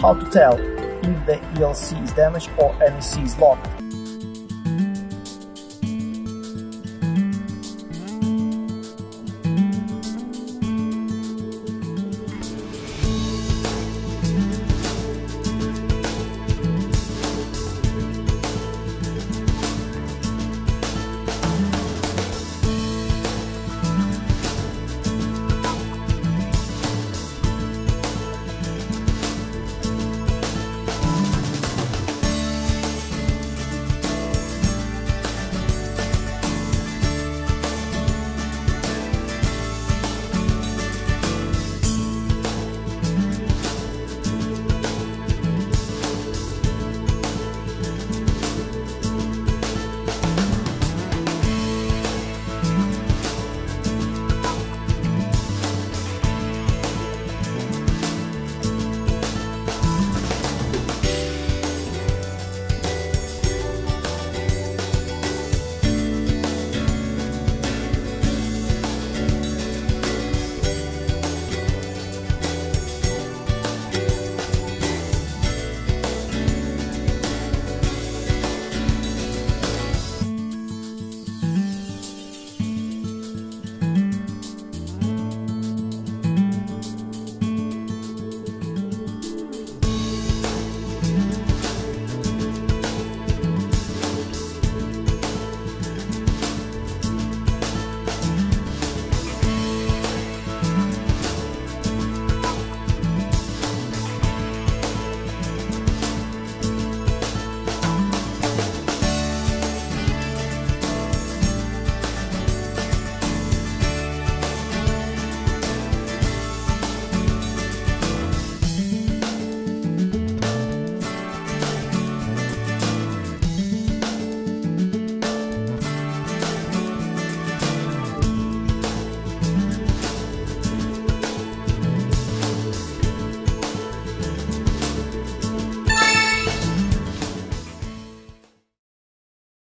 How to tell if the ELC is damaged or NEC is locked.